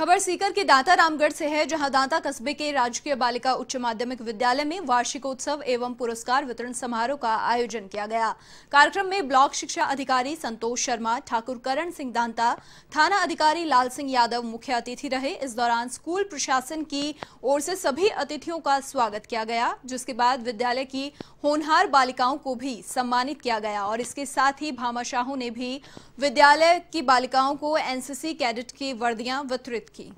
खबर सीकर के दांता रामगढ़ से है, जहाँ दांता कस्बे के राजकीय बालिका उच्च माध्यमिक विद्यालय में वार्षिकोत्सव एवं पुरस्कार वितरण समारोह का आयोजन किया गया। कार्यक्रम में ब्लॉक शिक्षा अधिकारी संतोष शर्मा, ठाकुर करण सिंह दांता, थाना अधिकारी लाल सिंह यादव मुख्य अतिथि रहे। इस दौरान स्कूल प्रशासन की ओर से सभी अतिथियों का स्वागत किया गया, जिसके बाद विद्यालय की होनहार बालिकाओं को भी सम्मानित किया गया और इसके साथ ही भामाशाहों ने भी विद्यालय की बालिकाओं को एनसीसी कैडेट की वर्दियाँ वितरित की